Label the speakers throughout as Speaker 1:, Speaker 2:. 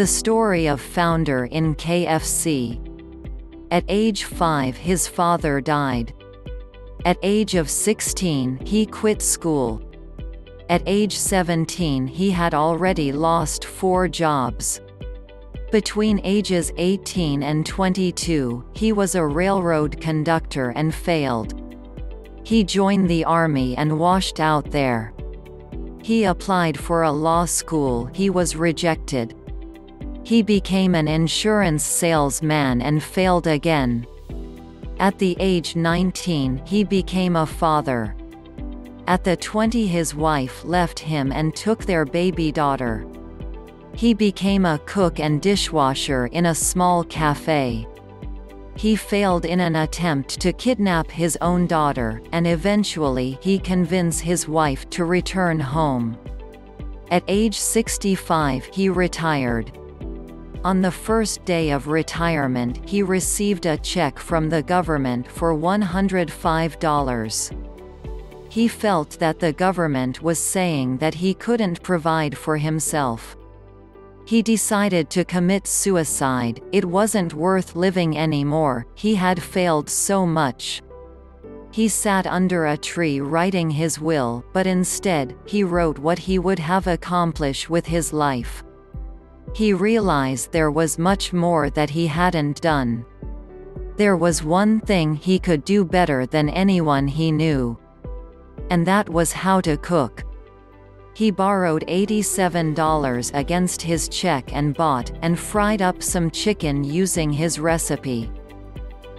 Speaker 1: The story of founder in KFC. At age 5 his father died. At age of 16 he quit school. At age 17 he had already lost four jobs. Between ages 18 and 22, he was a railroad conductor and failed. He joined the army and washed out there. He applied for a law school he was rejected. He became an insurance salesman and failed again. At the age 19 he became a father. At the 20 his wife left him and took their baby daughter. He became a cook and dishwasher in a small cafe. He failed in an attempt to kidnap his own daughter, and eventually he convinced his wife to return home. At age 65 he retired. On the first day of retirement he received a check from the government for $105. He felt that the government was saying that he couldn't provide for himself. He decided to commit suicide, it wasn't worth living anymore, he had failed so much. He sat under a tree writing his will, but instead, he wrote what he would have accomplished with his life. He realized there was much more that he hadn't done. There was one thing he could do better than anyone he knew. And that was how to cook. He borrowed $87 against his check and bought, and fried up some chicken using his recipe.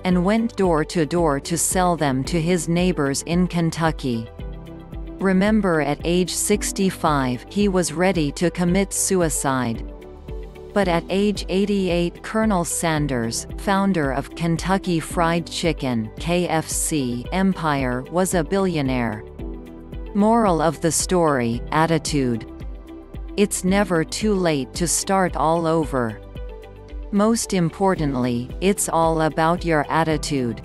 Speaker 1: And went door to door to sell them to his neighbors in Kentucky. Remember at age 65 he was ready to commit suicide. But at age 88 Colonel Sanders, founder of Kentucky Fried Chicken KFC Empire was a billionaire. Moral of the story, attitude. It's never too late to start all over. Most importantly, it's all about your attitude.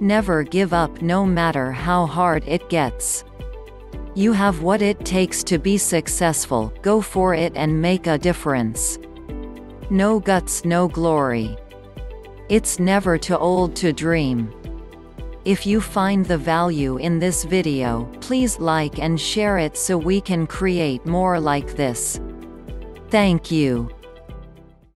Speaker 1: Never give up no matter how hard it gets. You have what it takes to be successful, go for it and make a difference. No guts no glory. It's never too old to dream. If you find the value in this video, please like and share it so we can create more like this. Thank you.